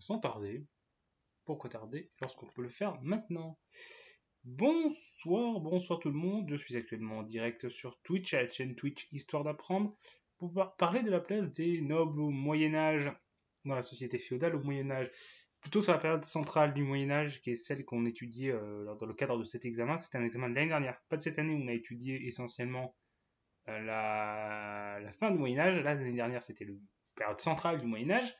sans tarder. Pourquoi tarder lorsqu'on peut le faire maintenant? Bonsoir, bonsoir tout le monde. Je suis actuellement en direct sur Twitch, à la chaîne Twitch Histoire d'apprendre, pour parler de la place des nobles au Moyen Âge dans la société féodale au Moyen Âge. Plutôt sur la période centrale du Moyen Âge, qui est celle qu'on étudiait euh, dans le cadre de cet examen. C'était un examen de l'année dernière, pas de cette année où on a étudié essentiellement euh, la, la fin du Moyen Âge. L'année dernière, c'était la période centrale du Moyen Âge.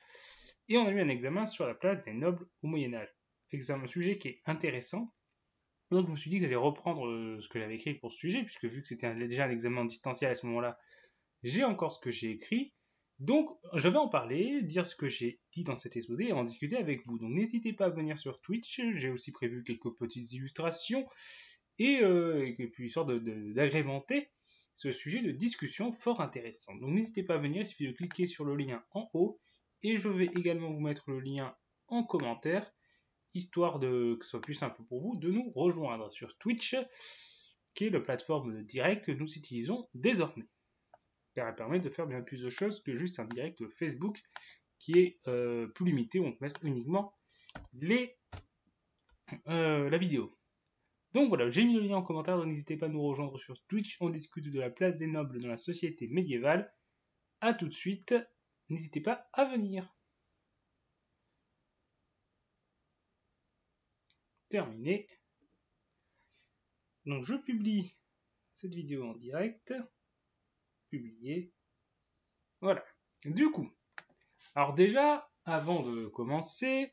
Et on a eu un examen sur la place des nobles au Moyen Âge. Examen, sujet qui est intéressant. Donc je me suis dit que j'allais reprendre euh, ce que j'avais écrit pour ce sujet, puisque vu que c'était déjà un examen distanciel à ce moment-là, j'ai encore ce que j'ai écrit. Donc je vais en parler, dire ce que j'ai dit dans cet exposé et en discuter avec vous. Donc n'hésitez pas à venir sur Twitch, j'ai aussi prévu quelques petites illustrations et, euh, et puis histoire d'agrémenter ce sujet de discussion fort intéressant. Donc n'hésitez pas à venir, il suffit de cliquer sur le lien en haut et je vais également vous mettre le lien en commentaire, histoire de que ce soit plus simple pour vous de nous rejoindre sur Twitch, qui est la plateforme de direct que nous utilisons désormais. Elle permet de faire bien plus de choses que juste un direct Facebook qui est euh, plus limité, où on peut mettre uniquement euh, la vidéo. Donc voilà, j'ai mis le lien en commentaire, donc n'hésitez pas à nous rejoindre sur Twitch, on discute de la place des nobles dans la société médiévale. A tout de suite, n'hésitez pas à venir. Terminé. Donc je publie cette vidéo en direct. Publier. Voilà. Du coup, alors déjà, avant de commencer,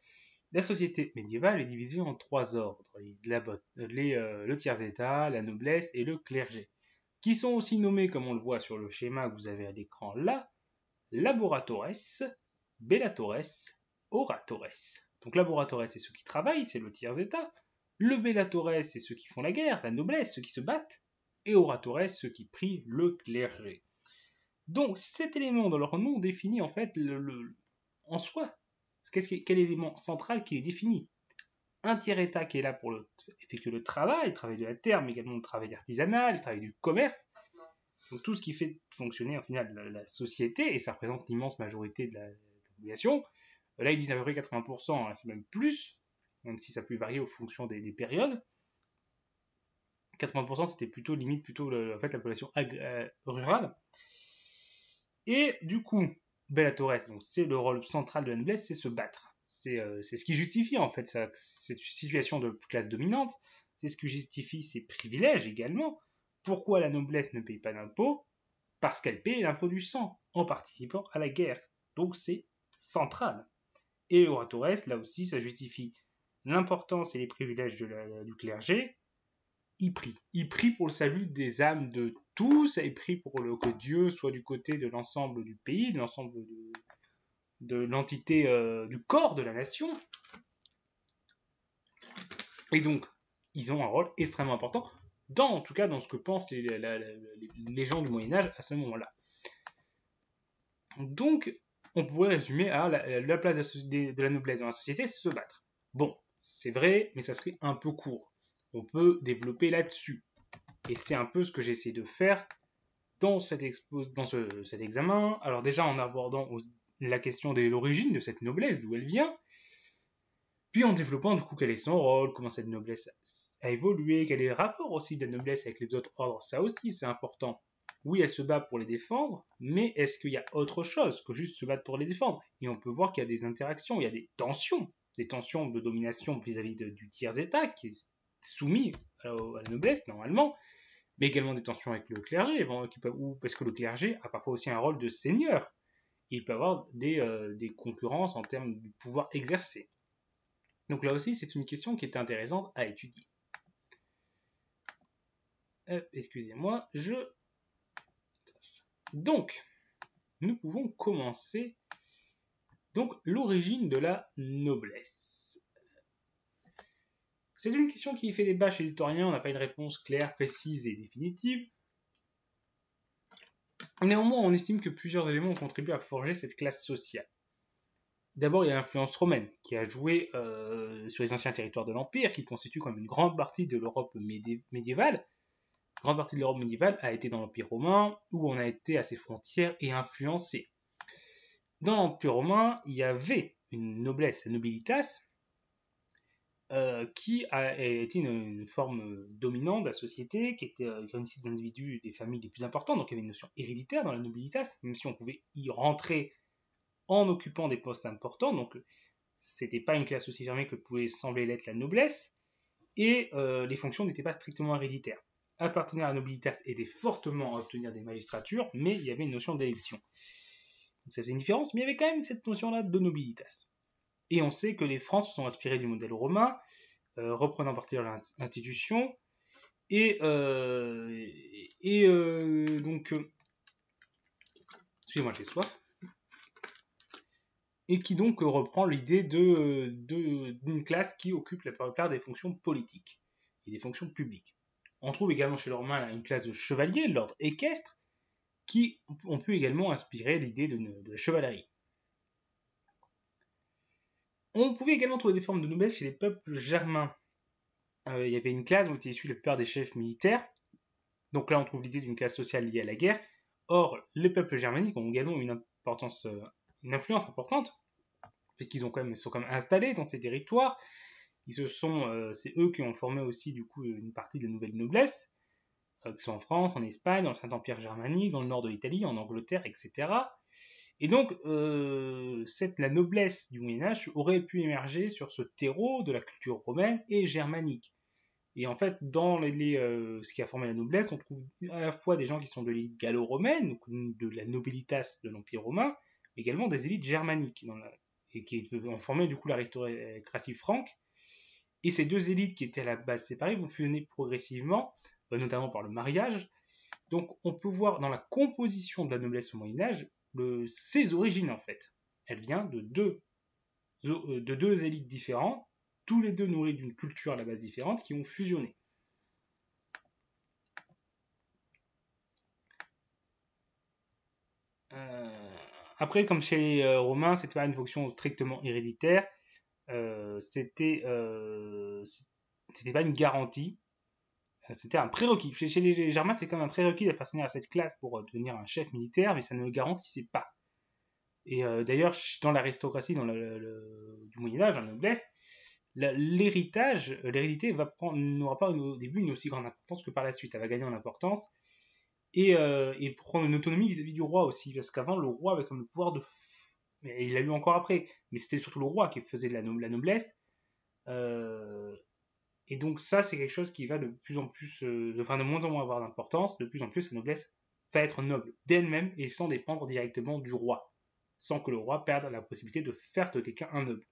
la société médiévale est divisée en trois ordres. Euh, le tiers-état, la noblesse et le clergé. Qui sont aussi nommés, comme on le voit sur le schéma que vous avez à l'écran là, laboratores, bellatores, oratores. Donc laboratores, c'est ceux qui travaillent, c'est le tiers-état. Le bellatores, c'est ceux qui font la guerre, la noblesse, ceux qui se battent. Et oratores, ceux qui prient le clergé. Donc cet élément dans leur nom définit en fait le, en soi quel élément central qui les définit. Un tiers-état qui est là pour effectuer le travail, le travail de la terre, mais également le travail artisanal, le travail du commerce, donc tout ce qui fait fonctionner en final la, société, et ça représente l'immense majorité de la, population. Là, ils disent à peu près 80%, hein, c'est même plus, même si ça peut varier au fonction des, périodes. 80% c'était plutôt limite plutôt en la population euh, rurale. Et du coup, Bellatores, donc c'est le rôle central de la noblesse, c'est se battre. C'est euh, ce qui justifie en fait cette situation de classe dominante. C'est ce qui justifie ses privilèges également. Pourquoi la noblesse ne paye pas d'impôts? Parce qu'elle paye l'impôt du sang, en participant à la guerre. Donc c'est central. Et Oratores, là aussi, ça justifie l'importance et les privilèges du clergé. Il prie. Il prie pour le salut des âmes de tous, il prie pour le, que Dieu soit du côté de l'ensemble du pays, de l'ensemble de, l'entité euh, du corps de la nation. Et donc, ils ont un rôle extrêmement important dans, en tout cas, dans ce que pensent les, gens du Moyen Âge à ce moment-là. Donc, on pourrait résumer à la, place de la, noblesse dans la société, c'est se battre. Bon, c'est vrai, mais ça serait un peu court. On peut développer là-dessus. Et c'est un peu ce que j'essaie de faire dans, cet, dans cet examen. Alors déjà en abordant la question de l'origine de cette noblesse, d'où elle vient, puis en développant du coup quel est son rôle, comment cette noblesse a évolué, quel est le rapport aussi de la noblesse avec les autres ordres, ça aussi c'est important. Oui, elle se bat pour les défendre, mais est-ce qu'il y a autre chose que juste se battre pour les défendre? Et on peut voir qu'il y a des interactions, il y a des tensions, des tensions de domination vis-à-vis du tiers-état qui est soumis à la noblesse normalement, mais également des tensions avec le clergé, parce que le clergé a parfois aussi un rôle de seigneur. Il peut avoir des, euh, des concurrences en termes du pouvoir exercé. Donc là aussi, c'est une question qui est intéressante à étudier. Euh, excusez-moi, je... Donc, nous pouvons commencer. Donc, l'origine de la noblesse. C'est une question qui fait débat chez les historiens, on n'a pas une réponse claire, précise et définitive. Néanmoins, on estime que plusieurs éléments ont contribué à forger cette classe sociale. D'abord, il y a l'influence romaine qui a joué euh, sur les anciens territoires de l'Empire, qui constitue comme une grande partie de l'Europe médiévale. Grande partie de l'Europe médiévale a été dans l'Empire romain, où on a été à ses frontières et influencé. Dans l'Empire romain, il y avait une noblesse, la nobilitas, euh, qui a, été une, forme dominante de la société, qui était euh, des individus des familles les plus importantes, donc il y avait une notion héréditaire dans la nobilitas, même si on pouvait y rentrer en occupant des postes importants, donc c'était pas une classe aussi fermée que pouvait sembler l'être la noblesse, et euh, les fonctions n'étaient pas strictement héréditaires. Appartenir à la nobilitas aidait fortement à obtenir des magistratures, mais il y avait une notion d'élection. Donc ça faisait une différence, mais il y avait quand même cette notion-là de nobilitas. Et on sait que les Francs se sont inspirés du modèle romain, euh, reprenant partie de l'institution. Et, euh, et euh, donc, excusez-moi, j'ai soif. Et qui donc reprend l'idée d'une classe qui occupe la plupart des fonctions politiques et des fonctions publiques. On trouve également chez les Romains une classe de chevaliers, l'ordre équestre, qui ont pu également inspirer l'idée de, de la chevalerie. On pouvait également trouver des formes de noblesse chez les peuples germains. Euh, il y avait une classe où étaient issus la plupart des chefs militaires. Donc là, on trouve l'idée d'une classe sociale liée à la guerre. Or, les peuples germaniques ont également une importance, euh, une influence importante, puisqu'ils ont quand même, sont quand même installés dans ces territoires. Ils se sont, euh, c'est eux qui ont formé aussi du coup une partie de la nouvelle noblesse, qui sont en France, en Espagne, dans le Saint-Empire germanique, dans le nord de l'Italie, en Angleterre, etc. Et donc, euh, la noblesse du Moyen Âge aurait pu émerger sur ce terreau de la culture romaine et germanique. Et en fait, dans les, euh, ce qui a formé la noblesse, on trouve à la fois des gens qui sont de l'élite gallo-romaine, de la nobilitas de l'Empire romain, également des élites germaniques, et qui ont formé du coup l'aristocratie franque. Et ces deux élites qui étaient à la base séparées vont fusionner progressivement, euh, notamment par le mariage. Donc on peut voir dans la composition de la noblesse au Moyen Âge ses origines en fait. Elle vient de deux, euh, de deux élites différentes, tous les deux nourris d'une culture à la base différente, qui ont fusionné. Euh, après, comme chez les euh, Romains, c'était pas une fonction strictement héréditaire, c'était c'était pas une garantie, c'était un prérequis. Chez, les Germains, c'est comme un prérequis d'appartenir à cette classe pour euh, devenir un chef militaire, mais ça ne le garantissait pas. Et euh, d'ailleurs, dans l'aristocratie, dans le, du Moyen Âge, dans la noblesse, l'héritage, euh, l'hérédité n'aura pas au début une aussi grande importance que par la suite. Elle va gagner en importance et, et prendre une autonomie vis-à-vis du roi aussi, parce qu'avant, le roi avait comme le pouvoir de... Mais il l'a eu encore après, mais c'était surtout le roi qui faisait de la, la noblesse. Euh, et donc ça, c'est quelque chose qui va de plus en plus, euh, de, enfin de moins en moins avoir d'importance. De plus en plus, la noblesse va être noble d'elle-même et sans dépendre directement du roi, sans que le roi perde la possibilité de faire de quelqu'un un noble.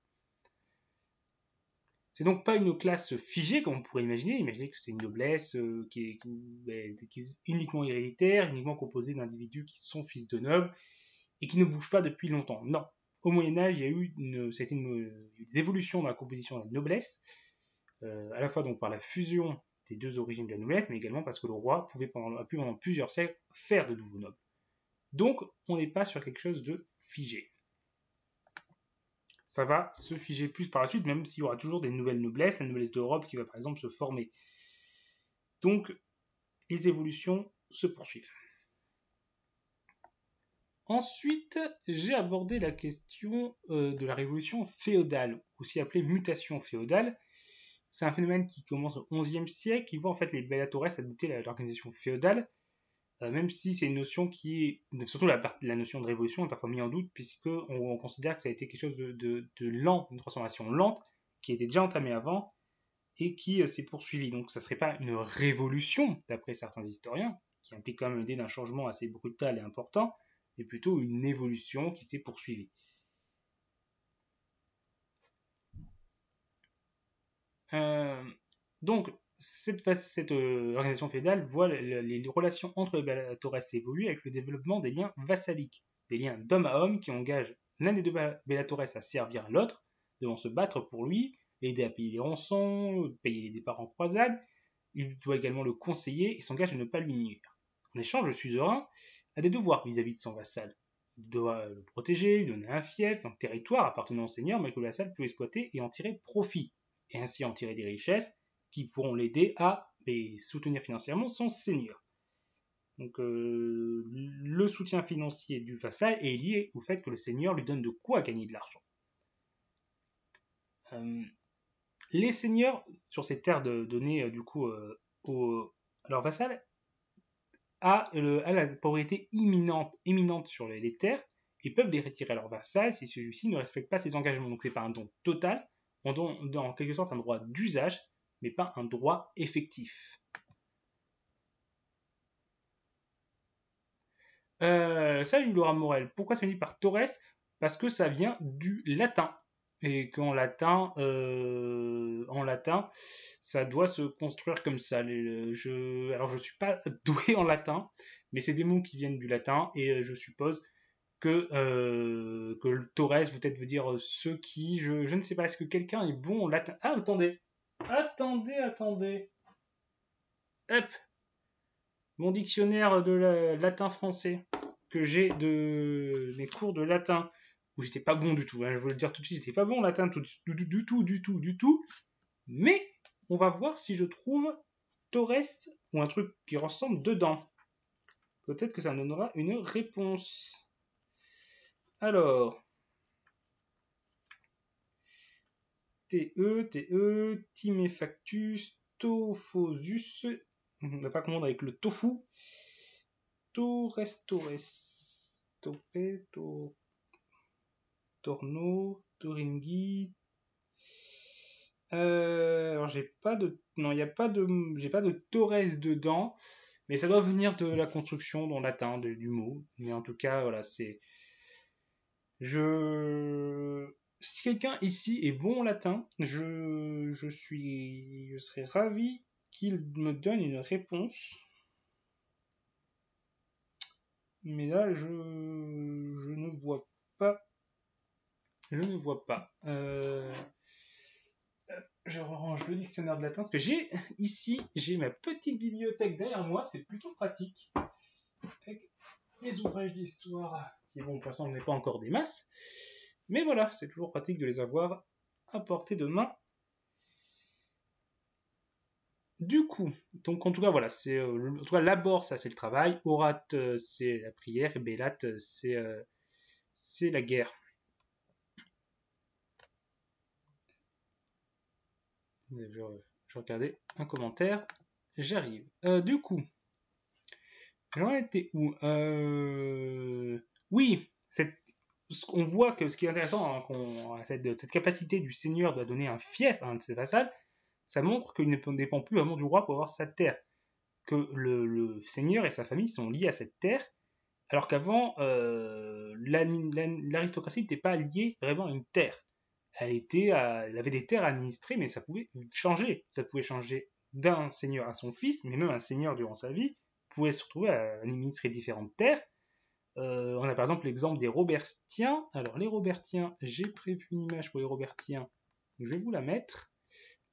C'est donc pas une classe figée comme on pourrait imaginer. Imaginez que c'est une noblesse euh, qui, est, ben, qui, est, uniquement héréditaire, uniquement composée d'individus qui sont fils de nobles et qui ne bougent pas depuis longtemps. Non. Au Moyen Âge, il y a eu une, une, des évolutions dans la composition de la noblesse euh, à la fois donc par la fusion des deux origines de la noblesse, mais également parce que le roi pouvait pendant, pendant plusieurs siècles faire de nouveaux nobles. Donc on n'est pas sur quelque chose de figé. Ça va se figer plus par la suite, même s'il y aura toujours des nouvelles noblesses, la noblesse d'Europe qui va par exemple se former. Donc les évolutions se poursuivent. Ensuite, j'ai abordé la question euh, de la révolution féodale, aussi appelée mutation féodale, c'est un phénomène qui commence au XIe siècle, qui voit en fait les Bellatores adopter l'organisation féodale, même si c'est une notion qui surtout la, la, notion de révolution est parfois mise en doute, puisqu'on on considère que ça a été quelque chose de, lent, une transformation lente, qui était déjà entamée avant, et qui euh, s'est poursuivie. Donc ça ne serait pas une révolution, d'après certains historiens, qui implique quand même l'idée d'un changement assez brutal et important, mais plutôt une évolution qui s'est poursuivie. Euh, donc, cette, euh, organisation féodale voit les, relations entre les Bellatores évoluer avec le développement des liens vassaliques, des liens d'homme à homme qui engagent l'un des deux Bellatores à servir l'autre, devant se battre pour lui, l'aider à payer les rançons, payer les départs en croisade. Il doit également le conseiller et s'engage à ne pas lui nuire. En échange, le suzerain a des devoirs vis-à-vis de son vassal. Il doit le protéger, lui donner un fief, un territoire appartenant au seigneur, mais que le vassal peut exploiter et en tirer profit et ainsi en tirer des richesses qui pourront l'aider à soutenir financièrement son seigneur. Donc euh, le soutien financier du vassal est lié au fait que le seigneur lui donne de quoi gagner de l'argent. les seigneurs sur ces terres données du coup à leur vassal a, la propriété imminente, sur les, terres et peuvent les retirer à leur vassal si celui-ci ne respecte pas ses engagements. Donc c'est pas un don total, on donne en quelque sorte un droit d'usage, pas un droit effectif. Euh, salut Laura Morel, pourquoi ça dit par Torres? Parce que ça vient du latin. Et qu'en latin, euh, en latin, ça doit se construire comme ça. je, alors je suis pas doué en latin, mais c'est des mots qui viennent du latin et euh, je suppose que, euh, le Torres peut-être veut dire ceux qui, je, je ne sais pas, est-ce que quelqu'un est bon en latin? Ah, attendez, attendez, attendez. Hop, mon dictionnaire de latin-français que j'ai de mes cours de latin où j'étais pas bon du tout. Hein, je veux le dire tout de suite, j'étais pas bon latin du, du, tout, du tout, du tout. Mais on va voir si je trouve Torres ou un truc qui ressemble dedans. Peut-être que ça donnera une réponse. Alors. TE, TE, Timefactus, Tophosus. On n'a pas commande avec le tofu. Torres. Topé, Torno, Toringi. Euh, alors j'ai pas de, non il y a pas de, j'ai pas de Torres dedans, mais ça doit venir de la construction dans latin du mot. Mais en tout cas voilà c'est, je, si quelqu'un ici est bon en latin, je, suis, je serais ravi qu'il me donne une réponse. Mais là, je, je ne vois pas je ne vois pas. Euh, je range le dictionnaire de latin parce que j'ai ici, j'ai ma petite bibliothèque derrière moi, c'est plutôt pratique. Avec mes ouvrages d'histoire, qui bon, pour l'instant, on n'est pas encore des masses. Mais voilà, c'est toujours pratique de les avoir à portée de main. Du coup, donc en tout cas voilà, c'est euh, en tout cas labor ça c'est le travail, orat euh, c'est la prière et bellat c'est c'est la guerre. Je, regardais un commentaire. J'arrive. Euh, du coup, j'en étais où? Euh, Oui, on voit que ce qui est intéressant, hein, cette, capacité du seigneur de donner un fief à un de ses vassals, ça montre qu'il ne dépend plus vraiment du roi pour avoir sa terre. Que le, seigneur et sa famille sont liés à cette terre, alors qu'avant, euh, l'aristocratie n'était pas liée vraiment à une terre elle, était, elle avait des terres administrées, mais ça pouvait changer. Ça pouvait changer d'un seigneur à son fils, mais même un seigneur durant sa vie pouvait se retrouver à administrer différentes terres. Euh, on a par exemple l'exemple des Robertiens. Alors les Robertiens, j'ai prévu une image pour les Robertiens, je vais vous la mettre.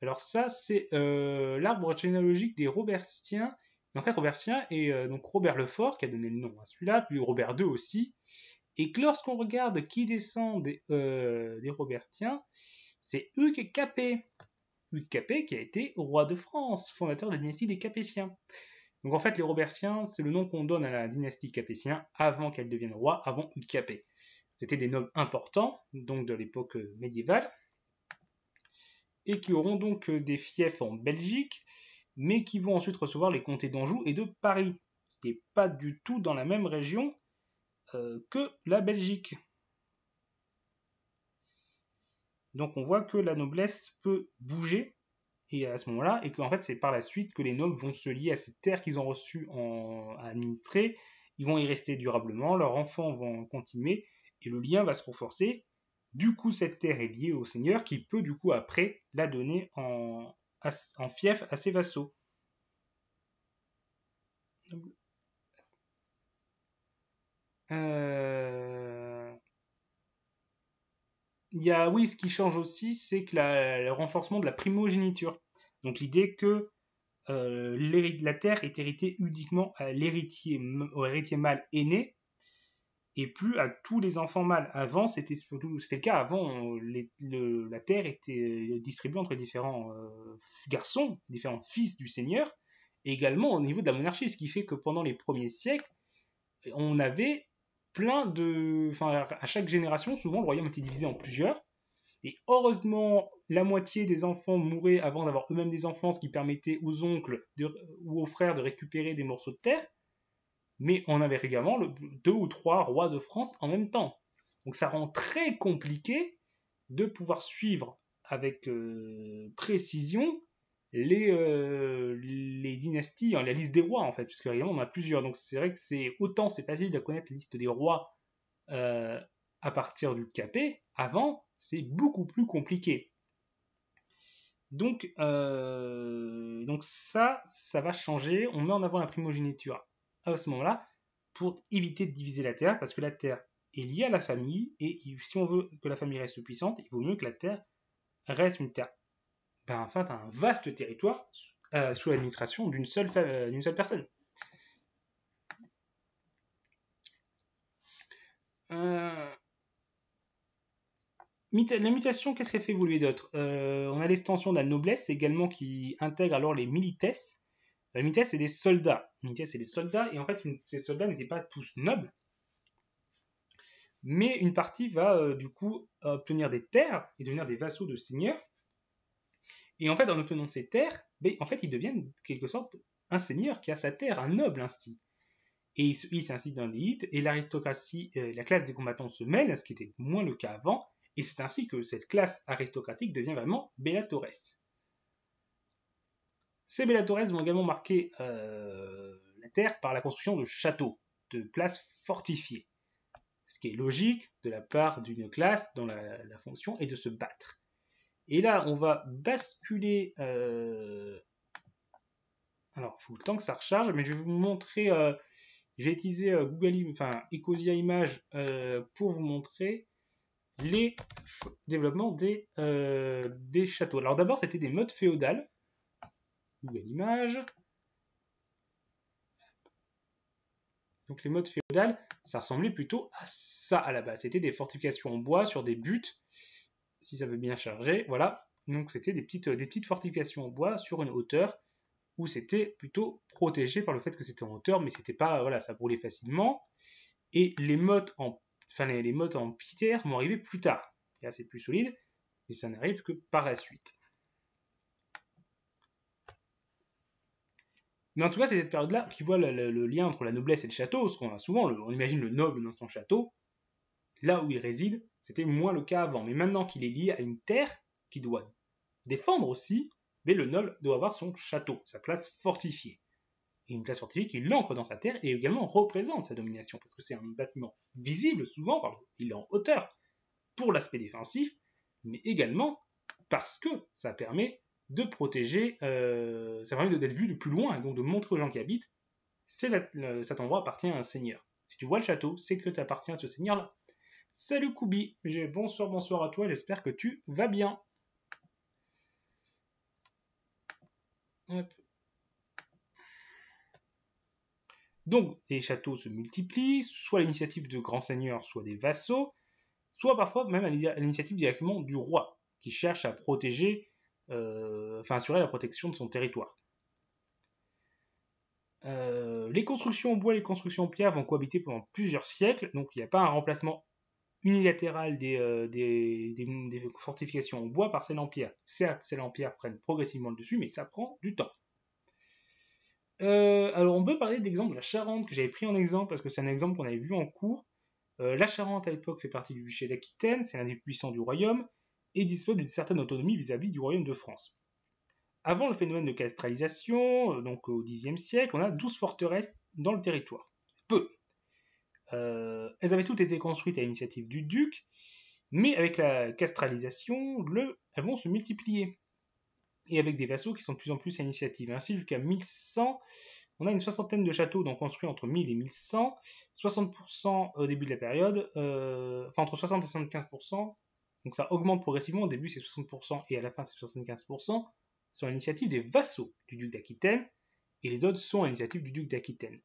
Alors ça, c'est euh, l'arbre généalogique des Robertiens. En fait, Robertien est euh, donc Robert le Fort qui a donné le nom à celui-là, puis Robert II aussi. Et que lorsqu'on regarde qui descend des, euh, Robertiens, c'est Hugues Capet. Hugues Capet qui a été roi de France, fondateur de la dynastie des Capétiens. Donc en fait, les Robertiens, c'est le nom qu'on donne à la dynastie Capétien avant qu'elle devienne roi, avant Capet. C'était des nobles importants, donc de l'époque médiévale, et qui auront donc des fiefs en Belgique, mais qui vont ensuite recevoir les comtés d'Anjou et de Paris, qui n'est pas du tout dans la même région euh, que la Belgique. Donc on voit que la noblesse peut bouger et à ce moment-là, et qu'en fait c'est par la suite que les nobles vont se lier à ces terres qu'ils ont reçues en, à administrer, ils vont y rester durablement, leurs enfants vont continuer, et le lien va se renforcer. Du coup, cette terre est liée au seigneur qui peut du coup après la donner en, fief à ses vassaux. Euh, il y a, oui, ce qui change aussi, c'est que le renforcement de la primogéniture. Donc l'idée que euh, la terre est héritée uniquement à l'héritier, au héritier mâle aîné, et plus à tous les enfants mâles. Avant, c'était c'était le cas. Avant, la terre était distribuée entre différents euh, garçons, différents fils du seigneur, et également au niveau de la monarchie, ce qui fait que pendant les premiers siècles, on avait plein de. Enfin, à chaque génération, souvent, le royaume était divisé en plusieurs. Et heureusement, la moitié des enfants mouraient avant d'avoir eux-mêmes des enfants, ce qui permettait aux oncles ou aux frères de récupérer des morceaux de terre. Mais on avait également deux ou trois rois de France en même temps. Donc ça rend très compliqué de pouvoir suivre avec euh, précision les, euh, dynasties, hein, la liste des rois en fait, puisque réellement on a plusieurs. Donc c'est vrai que c'est autant c'est facile de connaître la liste des rois euh, à partir du Capet. Avant, c'est beaucoup plus compliqué. Donc, donc ça, ça va changer. On met en avant la primogéniture à ce moment-là pour éviter de diviser la terre, parce que la terre est liée à la famille, et si on veut que la famille reste puissante, il vaut mieux que la terre reste une terre, ben, enfin, un vaste territoire euh, sous l'administration d'une seule, euh, seule personne. Euh, la mutation, qu'est-ce qu'elle fait évoluer d'autre On a l'extension de la noblesse également qui intègre alors les milites. La milites, c'est des soldats. Les c'est des soldats, et en fait, ces soldats n'étaient pas tous nobles, mais une partie va du coup obtenir des terres et devenir des vassaux de seigneurs. Et en fait, en obtenant ces terres, ben, en fait, ils deviennent quelque sorte un seigneur qui a sa terre, un noble ainsi. Et il s'incite dans l'élite, et l'aristocratie, euh, la classe des combattants se mêle, ce qui était moins le cas avant, et c'est ainsi que cette classe aristocratique devient vraiment Bellatores. Ces Bellatores vont également marquer euh, la terre par la construction de châteaux, de places fortifiées. Ce qui est logique de la part d'une classe dont la, fonction est de se battre. Et là, on va basculer. Euh, alors, il faut le temps que ça recharge, mais je vais vous montrer. Euh, j'ai utilisé Google, enfin Ecosia Images pour vous montrer les développements des, des châteaux. Alors d'abord, c'était des modes féodales. Nouvelle image. Donc les modes féodales, ça ressemblait plutôt à ça à la base. C'était des fortifications en bois sur des buts, si ça veut bien charger, voilà. Donc c'était des petites, des petites fortifications en bois sur une hauteur où c'était plutôt protégé par le fait que c'était en hauteur, mais c'était pas, voilà, ça brûlait facilement. Et les modes en, enfin les, les en pierre vont arriver plus tard. Là c'est plus solide, mais ça n'arrive que par la suite. Mais en tout cas, c'est cette période-là qui voit le, lien entre la noblesse et le château, parce qu'on a souvent, on imagine le noble dans son château, là où il réside, c'était moins le cas avant. Mais maintenant qu'il est lié à une terre qu'il doit défendre aussi, mais le noble doit avoir son château, sa place fortifiée. Une place fortifiée qui l'ancre dans sa terre et également représente sa domination, parce que c'est un bâtiment visible souvent, il est en hauteur pour l'aspect défensif, mais également parce que ça permet de protéger, euh, ça permet d'être vu de plus loin et donc de montrer aux gens qui habitent, c'est cet endroit appartient à un seigneur. Si tu vois le château, c'est que tu appartiens à ce seigneur-là. Salut Koubi, bonsoir, bonsoir à toi, j'espère que tu vas bien. Donc, les châteaux se multiplient, soit à l'initiative de grands seigneurs, soit des vassaux, soit parfois même à l'initiative directement du roi, qui cherche à protéger euh, enfin assurer la protection de son territoire. Euh, les constructions en bois et les constructions en pierre vont cohabiter pendant plusieurs siècles, donc il n'y a pas un remplacement unilatéral euh, des, des, fortifications en bois par celles en pierre. Certes, celles en pierre prennent progressivement le dessus, mais ça prend du temps. Alors on peut parler d'exemple de la Charente que j'avais pris en exemple parce que c'est un exemple qu'on avait vu en cours. la Charente à l'époque fait partie du duché d'Aquitaine, c'est l'un des puissants du royaume et dispose d'une certaine autonomie vis-à-vis du royaume de France. Avant le phénomène de castralisation, euh, donc au Xe siècle, on a 12 forteresses dans le territoire. C'est peu. Euh, elles avaient toutes été construites à l'initiative du duc, mais avec la castralisation, elles vont se multiplier. Et avec des vassaux qui sont de plus en plus à initiative. Ainsi, jusqu'à 1100, on a une soixantaine de châteaux donc construits entre 1000 et 1100, 60% au début de la période, euh, enfin entre 60 et 75% donc ça augmente progressivement, au début c'est 60% et à la fin c'est 75%, sont à l'initiative des vassaux du duc d'Aquitaine, et les autres sont à l'initiative du duc d'Aquitaine.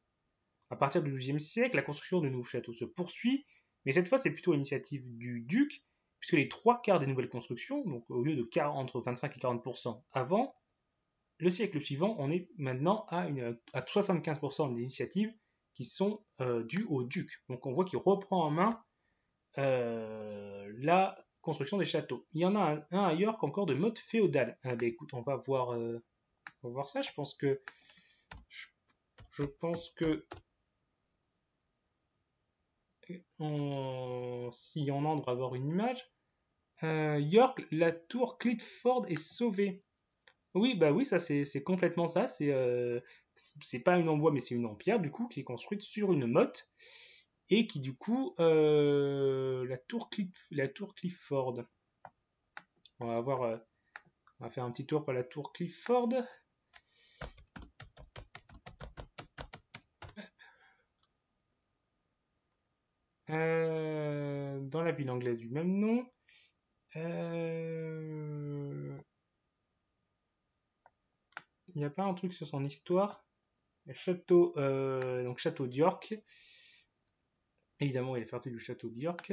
À partir du XIIe siècle, la construction de nouveaux châteaux se poursuit, mais cette fois c'est plutôt à l'initiative du duc, puisque les trois quarts des nouvelles constructions, donc au lieu de 40, entre 25 et 40% avant, le siècle suivant, on est maintenant à, une, à 75% d'initiatives qui sont euh, dues au duc. Donc on voit qu'il reprend en main euh, la construction des châteaux. Il y en a un, à York encore de mode féodal. Ah, ben, écoute, on va voir, euh, on va voir ça. Je pense que je, pense que si on on va avoir une image. Euh, York, la tour Clifford est sauvée. Oui, bah oui, ça c'est complètement ça. C'est euh, pas une en mais c'est une en pierre, du coup, qui est construite sur une motte et qui du coup euh, la tour Clifford. On va voir, euh, on va faire un petit tour par la tour Clifford. Euh, dans la ville anglaise du même nom. Il n'y a pas un truc sur son histoire? Château, donc château d'York. Évidemment, il est parti du château d'York.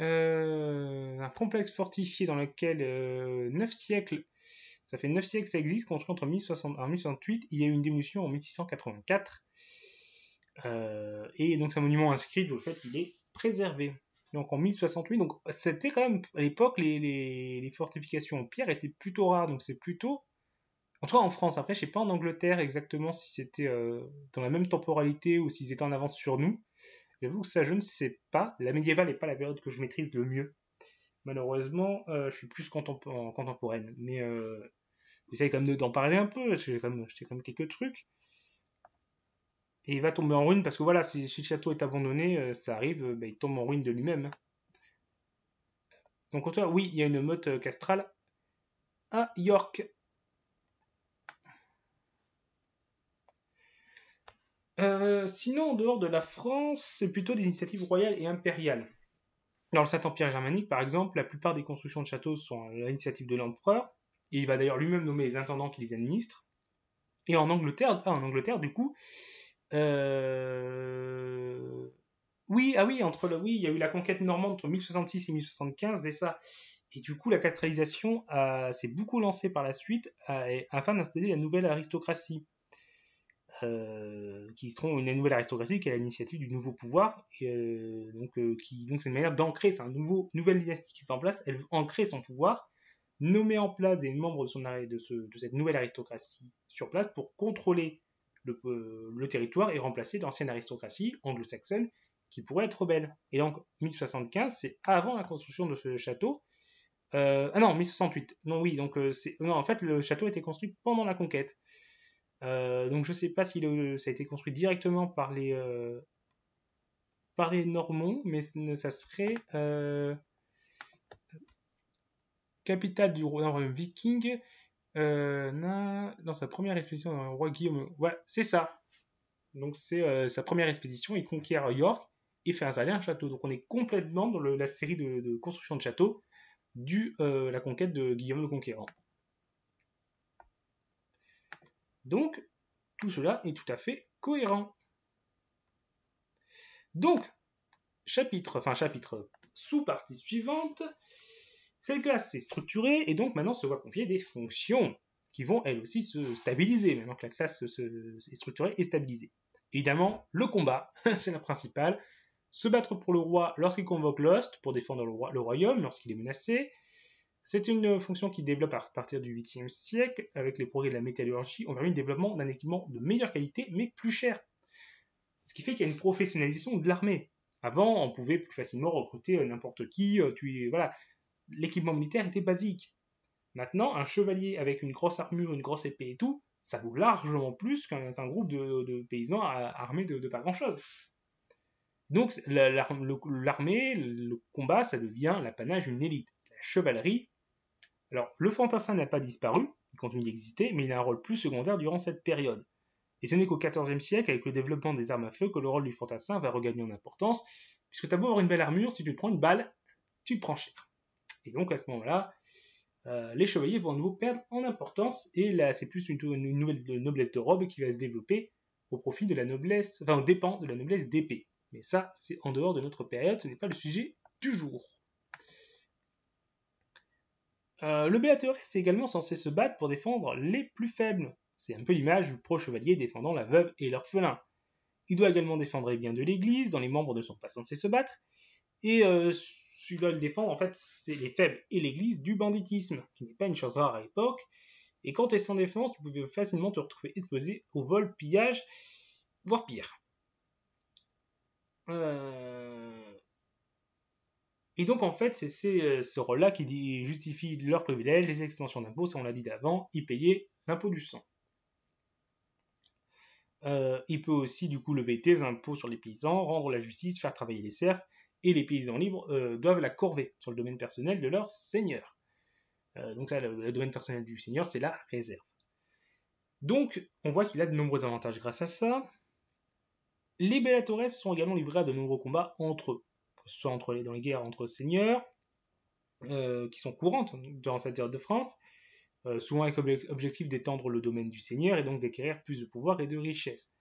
Euh, un complexe fortifié dans lequel 9 euh, siècles, ça fait 9 siècles que ça existe, construit entre 1060 et 1068, il y a eu une diminution en 1684. Euh, et donc c'est un monument inscrit, donc le fait qu'il est préservé. Donc en 1068, donc c'était quand même à l'époque les, fortifications en pierre étaient plutôt rares, donc c'est plutôt en tout cas en France. Après, je sais pas en Angleterre exactement si c'était euh, dans la même temporalité ou s'ils étaient en avance sur nous. J'avoue que ça, je ne sais pas. La médiévale n'est pas la période que je maîtrise le mieux. Malheureusement, euh, je suis plus contemporaine. Mais j'essaie quand même d'en parler un peu, parce que j'ai quand, même quelques trucs. Et il va tomber en ruine, parce que voilà, si, le château est abandonné, euh, ça arrive, bah, il tombe en ruine de lui-même. Donc, en tout oui, il y a une motte castrale à York. Euh, sinon, en dehors de la France, c'est plutôt des initiatives royales et impériales. Dans le Saint-Empire germanique, par exemple, la plupart des constructions de châteaux sont à l'initiative de l'empereur, il va d'ailleurs lui-même nommer les intendants qui les administrent. Et en Angleterre, ah, en Angleterre, du coup, euh, oui, ah oui, entre le, oui, il y a eu la conquête normande entre 1066 et 1075, dès ça. Et du coup, la castralisation s'est beaucoup lancée par la suite afin d'installer la nouvelle aristocratie. Euh, qui seront une nouvelle aristocratie qui a l'initiative du nouveau pouvoir. Et, euh, donc, qui, donc c'est une manière d'ancrer, c'est une nouvelle dynastie qui se met en place. Elle veut ancrer son pouvoir, nommer en place des membres de, son, de, de cette nouvelle aristocratie sur place pour contrôler le, le territoire et remplacer l'ancienne aristocratie anglo-saxonne qui pourrait être rebelle. Et donc 1075, c'est avant la construction de ce château. ah non, 1068. Non, oui, donc c'est non, en fait le château a été construit pendant la conquête. Euh, donc je ne sais pas si ça a été construit directement par les, euh, par les Normands, mais ça serait euh, capitale du royaume viking. Dans sa première expédition le roi Guillaume. Voilà, c'est ça. Donc c'est sa première expédition, il conquiert York et fait installer un château. Donc on est complètement dans la série de, construction de châteaux du la conquête de Guillaume le Conquérant. Donc, tout cela est tout à fait cohérent. Donc, chapitre, enfin chapitre sous-partie suivante, cette classe s'est structurée et donc maintenant se voit confier des fonctions qui vont elles aussi se stabiliser, maintenant que la classe est structurée et stabilisée. Évidemment, le combat, c'est la principale. Se battre pour le roi lorsqu'il convoque Lost pour défendre le royaume lorsqu'il est menacé, c'est une fonction qui développe à partir du 8e siècle, avec les progrès de la métallurgie, ont permis le développement d'un équipement de meilleure qualité, mais plus cher. Ce qui fait qu'il y a une professionnalisation de l'armée. Avant, on pouvait plus facilement recruter n'importe qui, euh, voilà. L'équipement militaire était basique. Maintenant, un chevalier avec une grosse armure, une grosse épée et tout, ça vaut largement plus qu'un groupe de, paysans armés de, pas grand-chose. Donc l'armée, le combat, ça devient l'apanage d'une élite. La chevalerie, alors, le fantassin n'a pas disparu, il continue d'exister, mais il a un rôle plus secondaire durant cette période. Et ce n'est qu'au XIVe siècle, avec le développement des armes à feu, que le rôle du fantassin va regagner en importance, puisque t'as beau avoir une belle armure, si tu prends une balle, tu prends cher. Et donc à ce moment-là, euh, les chevaliers vont à nouveau perdre en importance, et là c'est plus une, nouvelle noblesse de robe qui va se développer au profit de la noblesse, enfin au dépens de la noblesse d'épée. Mais ça, c'est en dehors de notre période, ce n'est pas le sujet du jour. Euh, le Béateur est également censé se battre pour défendre les plus faibles. C'est un peu l'image du pro-chevalier défendant la veuve et l'orphelin. Il doit également défendre les biens de l'Église, dont les membres ne sont pas censés se battre, Et euh, celui-là le défend, en fait, c'est les faibles et l'église du banditisme, qui n'est pas une chose rare à l'époque. Et quand tu es sans défense, tu pouvais facilement te retrouver exposé au vol, pillage, voire pire. Euh, et donc, en fait, c'est euh, ce rôle-là qui justifie leurs privilèges, les extensions d'impôts, ça on l'a dit d'avant, y payer l'impôt du sang. Euh, il peut aussi, du coup, lever des impôts sur les paysans, rendre la justice, faire travailler les serfs, et les paysans libres doivent la corver sur le domaine personnel de leur seigneur. donc ça, le, domaine personnel du seigneur, c'est la réserve. Donc, on voit qu'il a de nombreux avantages grâce à ça. Les bellatores sont également livrés à de nombreux combats entre eux, soit entre les, dans les guerres entre seigneurs, euh, qui sont courantes durant cette période de France, euh, souvent avec objectif d'étendre le domaine du seigneur et donc d'acquérir plus de pouvoir et de richesse.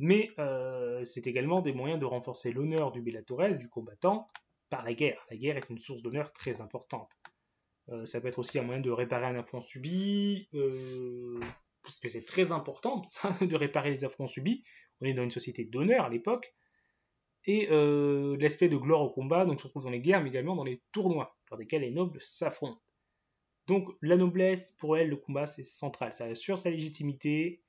Mais euh, c'est également des moyens de renforcer l'honneur du bellatores, du combattant, par la guerre. La guerre est une source d'honneur très importante. ça peut être aussi un moyen de réparer un affront subi, parce que c'est très important de réparer les affronts subis. On est dans une société d'honneur à l'époque. Et euh, l'aspect de gloire au combat, donc se retrouve dans les guerres, mais également dans les tournois, dans lesquels les nobles s'affrontent. Donc la noblesse, pour elle, le combat, c'est central. Ça assure sa légitimité,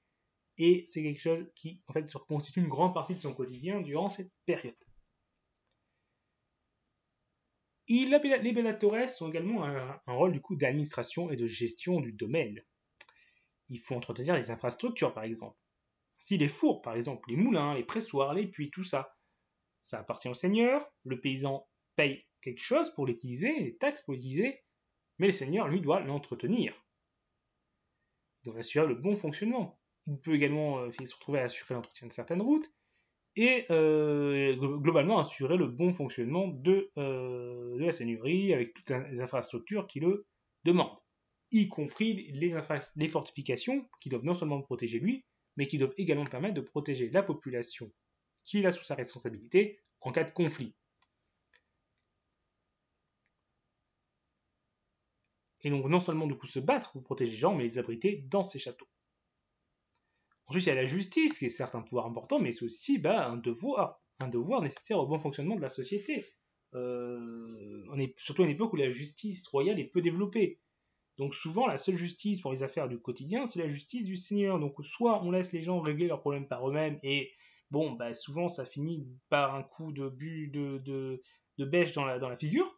et c'est quelque chose qui, en fait, constitue une grande partie de son quotidien durant cette période. les bellatores ont également un, un rôle du coup d'administration et de gestion du domaine il faut entretenir les infrastructures, par exemple. Si les fours, par exemple, les moulins, les pressoirs, les puits, tout ça, ça appartient au seigneur, le paysan paye quelque chose pour l'utiliser, les taxes pour l'utiliser, mais le seigneur, lui, doit l'entretenir. Il doit assurer le bon fonctionnement. Il peut également euh, se retrouver à assurer l'entretien de certaines routes, et euh, globalement assurer le bon fonctionnement de, euh, la seigneurie avec toutes les infrastructures qui le demandent y compris les, fortifications qui doivent non seulement protéger lui, mais qui doivent également permettre de protéger la population qu'il a sous sa responsabilité en cas de conflit. Et donc non seulement du coup se battre pour protéger les gens, mais les abriter dans ses châteaux. Ensuite, il y a la justice, qui est certes un pouvoir important, mais c'est aussi bah, un devoir, un devoir nécessaire au bon fonctionnement de la société. Euh, on est surtout à une époque où la justice royale est peu développée. Donc souvent, la seule justice pour les affaires du quotidien, c'est la justice du Seigneur. Donc soit on laisse les gens régler leurs problèmes par eux-mêmes, et bon, bah, souvent ça finit par un coup de but bêche dans la, figure,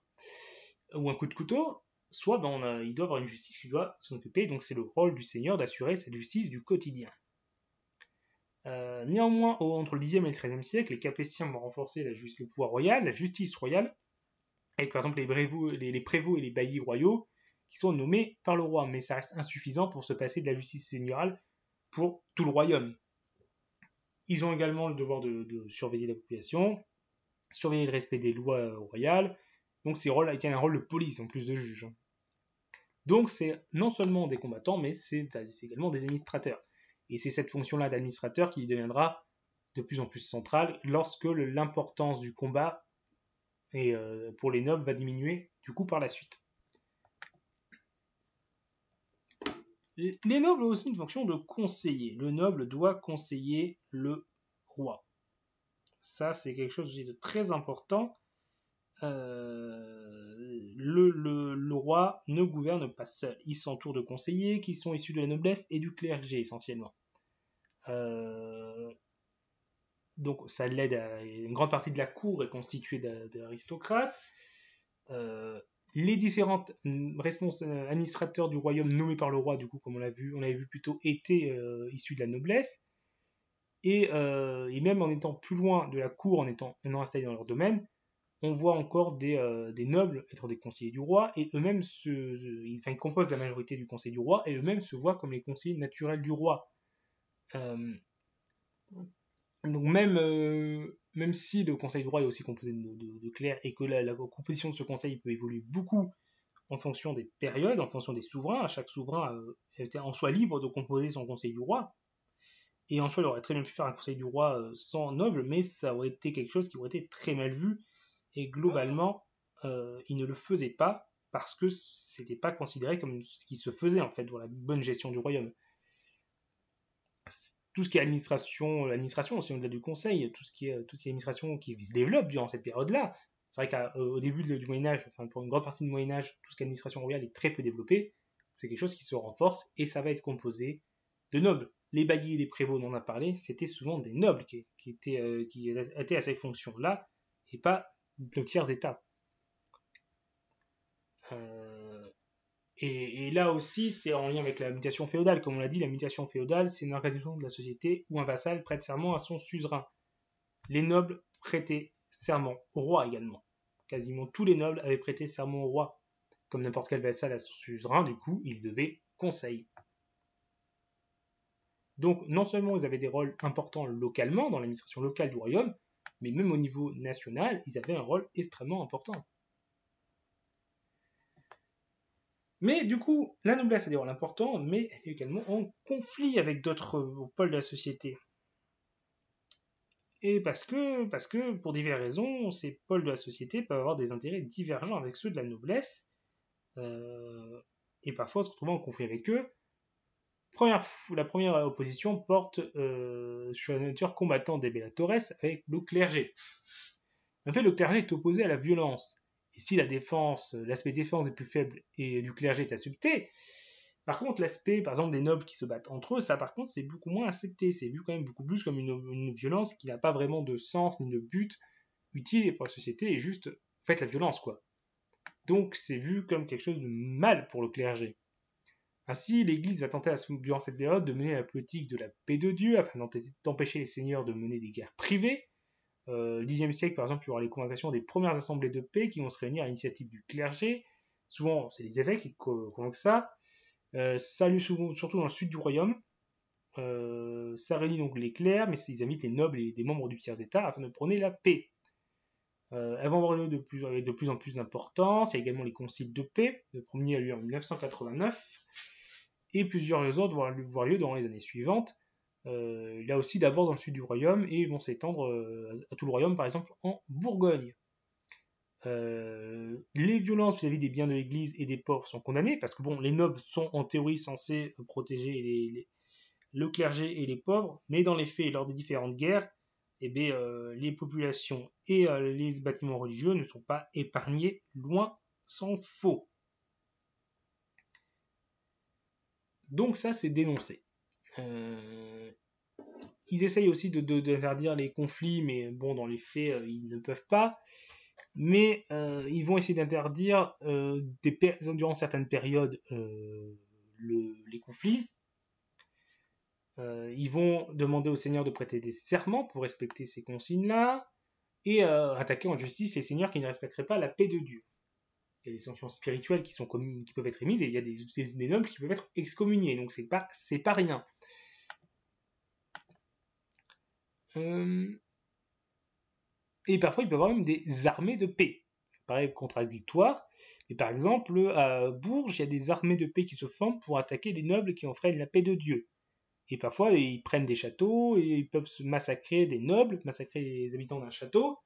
ou un coup de couteau, soit ben, il doit avoir une justice qui doit s'en occuper, donc c'est le rôle du Seigneur d'assurer cette justice du quotidien. Euh, néanmoins, entre le Xe et le XIIIe siècle, les Capétiens vont renforcer la le pouvoir royal, la justice royale, avec par exemple les, les, prévôts et les baillis royaux, qui sont nommés par le roi, mais ça reste insuffisant pour se passer de la justice seigneurale pour tout le royaume. Ils ont également le devoir de, surveiller la population, surveiller le respect des lois royales, donc ces rôles tiennent un rôle de police en plus de juge. Donc c'est non seulement des combattants, mais c'est également des administrateurs. Et c'est cette fonction-là d'administrateur qui deviendra de plus en plus centrale lorsque l'importance du combat euh, pour les nobles va diminuer du coup par la suite. Les nobles ont aussi une fonction de conseiller. Le noble doit conseiller le roi. Ça, c'est quelque chose de très important. Euh, le, roi ne gouverne pas seul. Il s'entoure de conseillers qui sont issus de la noblesse et du clergé essentiellement. Euh, donc ça l'aide à... Une grande partie de la cour est constituée d'aristocrates. Euh, les différents mm, responsables administrateurs du royaume nommés par le roi, du coup, comme on l'a vu, on l'avait vu plus tôt, étaient euh, issus de la noblesse. Euh, et, même en étant plus loin de la cour, en étant maintenant installés dans leur domaine, on voit encore des, euh, nobles être des conseillers du roi, et eux-mêmes se, ils, composent la majorité du conseil du roi, et eux-mêmes se voient comme les conseillers naturels du roi. Donc même, même si le conseil du roi est aussi composé de, clercs et que la, composition de ce conseil peut évoluer beaucoup en fonction des périodes, en fonction des souverains, chaque souverain était en soi libre de composer son conseil du roi. Et en soi, il aurait très bien pu faire un conseil du roi euh, sans noble, mais ça aurait été quelque chose qui aurait été très mal vu. Et globalement, euh, il ne le faisait pas parce que c'était pas considéré comme ce qui se faisait en fait pour la bonne gestion du royaume tout ce qui est administration, l'administration aussi au-delà du conseil, tout ce qui est, tout ce qui est administration qui se développe durant cette période-là, C'est vrai qu'au début du Moyen Âge, enfin pour une grande partie du Moyen Âge, tout ce qui est administration royale est très peu développé. C'est quelque chose qui se renforce et ça va être composé de nobles. Les baillis les prévôts, on a parlé, c'était souvent des nobles qui, étaient, euh, qui étaient à ces fonctions-là et pas de tiers états. Euh, et, là aussi, c'est en lien avec la mutation féodale. Comme on l'a dit, la mutation féodale, c'est une organisation de la société où un vassal prête serment à son suzerain. Les nobles prêtaient serment au roi également. Quasiment tous les nobles avaient prêté serment au roi. Comme n'importe quel vassal à son suzerain, du coup, ils devaient conseil. Donc, non seulement ils avaient des rôles importants localement, dans l'administration locale du royaume, mais même au niveau national, ils avaient un rôle extrêmement important. Mais du coup, la noblesse a des rôles importants, mais également en conflit avec d'autres pôles de la société. Et parce que, parce que, pour diverses raisons, ces pôles de la société peuvent avoir des intérêts divergents avec ceux de la noblesse, euh, et parfois se retrouver en conflit avec eux. La première opposition porte euh, sur la nature combattante des Bellatores avec le clergé. En fait, le clergé est opposé à la violence. Et si la défense, l'aspect défense est plus faible et du clergé est accepté, par contre, l'aspect, par exemple, des nobles qui se battent entre eux, ça, par contre, c'est beaucoup moins accepté. C'est vu quand même beaucoup plus comme une, violence qui n'a pas vraiment de sens ni de but utile pour la société et juste, faites la violence, quoi. Donc, c'est vu comme quelque chose de mal pour le clergé. Ainsi, l'Église va tenter durant cette période de mener la politique de la paix de Dieu afin d'empêcher les seigneurs de mener des guerres privées. Euh, Xe siècle, par exemple, il y aura les convocations des premières assemblées de paix qui vont se réunir à l'initiative du clergé. Souvent, c'est les évêques qui convoquent ça. Euh, ça lieu surtout dans le sud du royaume. Euh, ça réunit donc les clercs, mais ils invitent les nobles et des membres du tiers-état afin de prôner la paix. Elles vont avoir lieu de plus, avec de plus en plus d'importance. Il y a également les conciles de paix. Le premier a lieu en 1989. Et plusieurs autres vont avoir lieu dans les années suivantes. Là aussi d'abord dans le sud du royaume et vont s'étendre à tout le royaume, par exemple en Bourgogne. Euh, les violences vis-à-vis des biens de l'Église et des pauvres sont condamnées, parce que bon, les nobles sont en théorie censés protéger le clergé et les pauvres, mais dans les faits, lors des différentes guerres, eh bien, euh, les populations et euh, les bâtiments religieux ne sont pas épargnés, loin s'en faut. Donc ça, c'est dénoncé. Ils essayent aussi d'interdire les conflits, mais bon, dans les faits, ils ne peuvent pas mais euh, ils vont essayer d'interdire euh, durant certaines périodes euh, les conflits. ils vont demander aux seigneurs de prêter des serments pour respecter ces consignes-là et attaquer en justice les seigneurs qui ne respecteraient pas la paix de Dieu. Il y a des sanctions spirituelles qui, sont qui peuvent être émises et il y a des, nobles qui peuvent être excommuniés, donc c'est pas, pas rien. Et parfois, il peut y avoir même des armées de paix. Paraît contradictoire. Mais par exemple, à Bourges, il y a des armées de paix qui se forment pour attaquer les nobles qui enfreignent la paix de Dieu. Et parfois, ils prennent des châteaux et ils peuvent se massacrer des nobles, massacrer les habitants d'un château.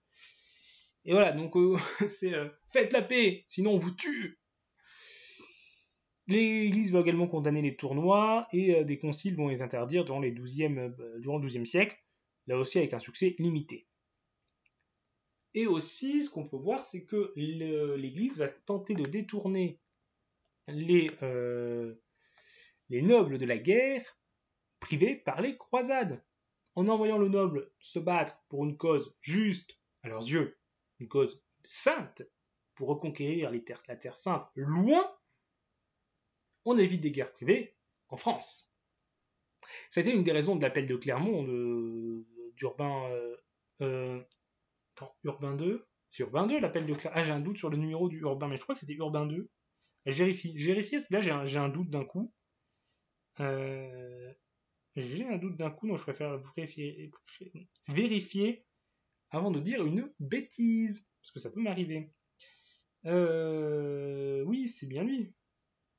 Et voilà, donc euh, c'est euh, faites la paix, sinon on vous tue. L'Église va également condamner les tournois et euh, des conciles vont les interdire durant, 12e, durant le XIIe siècle, là aussi avec un succès limité. Et aussi, ce qu'on peut voir, c'est que l'Église va tenter de détourner les, euh, les nobles de la guerre privée par les croisades. En envoyant le noble se battre pour une cause juste à leurs yeux, une cause sainte, pour reconquérir les terres, la Terre sainte loin, on évite des guerres privées en France. C'était une des raisons de l'appel de Clermont d'Urbain euh, euh, Urbain 2 C'est Urbain 2 l'appel de Clermont Ah, j'ai un doute sur le numéro du Urbain, mais je crois que c'était Urbain 2. Je vérifie. J'ai vérifié, là j'ai un, doute d'un coup. Euh, j'ai un doute d'un coup, donc je préfère vérifier, avant de dire une bêtise, parce que ça peut m'arriver. Oui, c'est bien lui.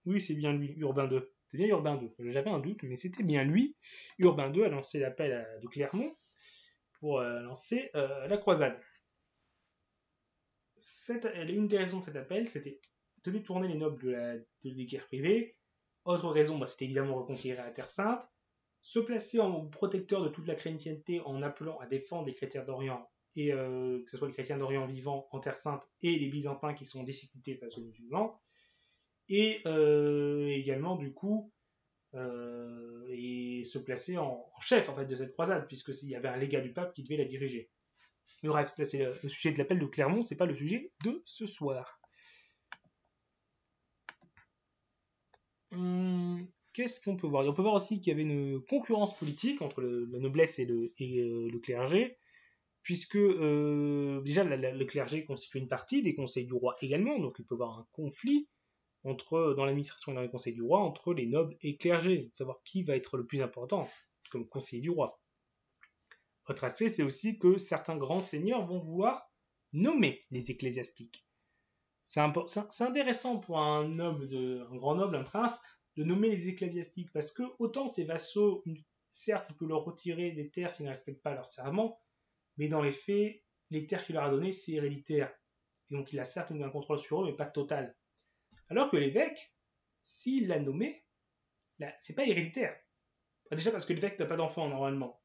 Oui, c'est bien lui, Urbain 2. C'est bien Urbain 2. J'avais un doute, mais c'était bien lui. Urbain 2 a lancé l'appel de Clermont pour euh, lancer la croisade une des raisons de cet appel, c'était de détourner les nobles de la, des guerres privées. Autre raison, bah, c'était évidemment reconquérir la Terre Sainte. Se placer en protecteur de toute la chrétienté en appelant à défendre les critères d'Orient et que ce soit les chrétiens d'Orient vivants en Terre Sainte et les Byzantins qui sont en difficulté face aux musulmans. Et également, du coup, et se placer en, chef en fait de cette croisade, puisque s'il y avait un légat du pape qui devait la diriger. Mais bref, c'est le sujet de l'appel de Clermont, c'est pas le sujet de ce soir. Hum, qu'est-ce qu'on peut voir? On peut voir aussi qu'il y avait une concurrence politique entre la noblesse et le, euh, clergé, puisque euh, déjà le clergé constitue une partie des conseils du roi également, donc il peut y avoir un conflit entre, dans l'administration et dans les conseils du roi entre les nobles et clergés, savoir qui va être le plus important comme conseiller du roi. Autre aspect, c'est aussi que certains grands seigneurs vont vouloir nommer les ecclésiastiques. C'est intéressant pour un noble, de, un grand noble, un prince, de nommer les ecclésiastiques, parce que autant ses vassaux, certes, il peut leur retirer des terres s'ils ne respectent pas leur serment, mais dans les faits, les terres qu'il leur a données, c'est héréditaire. Et donc il a certes un contrôle sur eux, mais pas total. Alors que l'évêque, s'il l'a nommé, c'est pas héréditaire. Déjà parce que l'évêque n'a pas d'enfant normalement.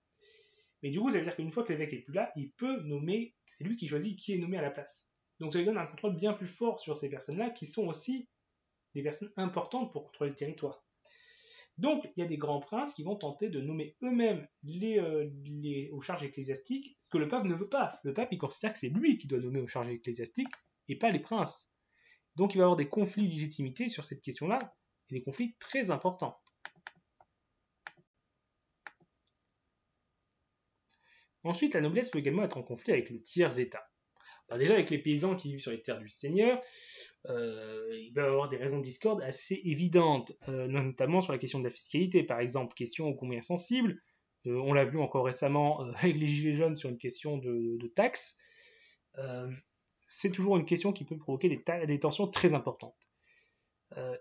Mais du coup, ça veut dire qu'une fois que l'évêque est plus là, il peut nommer, c'est lui qui choisit qui est nommé à la place. Donc ça lui donne un contrôle bien plus fort sur ces personnes-là, qui sont aussi des personnes importantes pour contrôler le territoire. Donc il y a des grands princes qui vont tenter de nommer eux-mêmes euh, aux charges ecclésiastiques, ce que le pape ne veut pas. Le pape, il considère que c'est lui qui doit nommer aux charges ecclésiastiques, et pas les princes. Donc il va y avoir des conflits de légitimité sur cette question-là, et des conflits très importants. Ensuite, la noblesse peut également être en conflit avec le tiers état. déjà, avec les paysans qui vivent sur les terres du seigneur, euh, il va y avoir des raisons de discorde assez évidentes, euh, notamment sur la question de la fiscalité, par exemple, question ô combien sensible. Euh, on l'a vu encore récemment avec les Gilets jaunes sur une question de, taxes. C'est toujours une question qui peut provoquer des, tensions très importantes.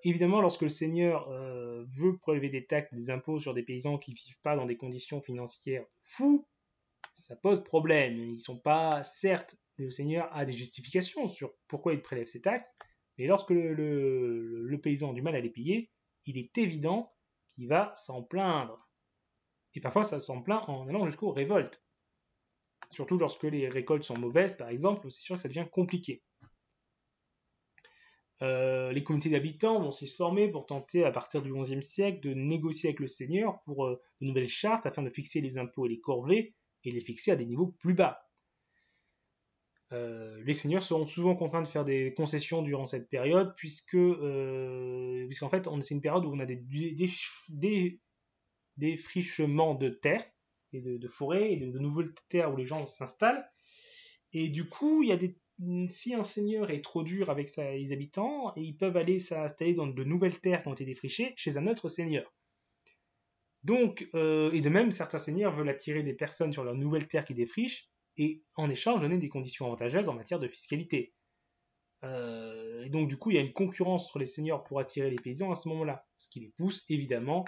évidemment, lorsque le seigneur veut prélever des taxes, des impôts sur des paysans qui ne vivent pas dans des conditions financières fous, ça pose problème. Ils sont pas, certes, le Seigneur a des justifications sur pourquoi il prélève ces taxes, mais lorsque le, paysan a du mal à les payer, il est évident qu'il va s'en plaindre. Et parfois, ça s'en plaint en allant jusqu'aux révoltes. Surtout lorsque les récoltes sont mauvaises, par exemple, c'est sûr que ça devient compliqué. Euh, les communautés d'habitants vont s'y former pour tenter, à partir du XIe siècle, de négocier avec le Seigneur pour euh, de nouvelles chartes afin de fixer les impôts et les corvées et les fixer à des niveaux plus bas. Euh, les seigneurs seront souvent contraints de faire des concessions durant cette période, puisque puisqu'en fait, c'est une période où on a des, défrichements de terres et de, forêts et de, nouvelles terres où les gens s'installent. Et du coup, il y a des, si un seigneur est trop dur avec ses habitants, ils peuvent aller s'installer dans de nouvelles terres qui ont été défrichées chez un autre seigneur. Donc, euh, et de même, certains seigneurs veulent attirer des personnes sur leurs nouvelles terres qui défrichent et en échange donner des conditions avantageuses en matière de fiscalité. Euh, et donc, du coup, il y a une concurrence entre les seigneurs pour attirer les paysans à ce moment-là, ce qui les pousse évidemment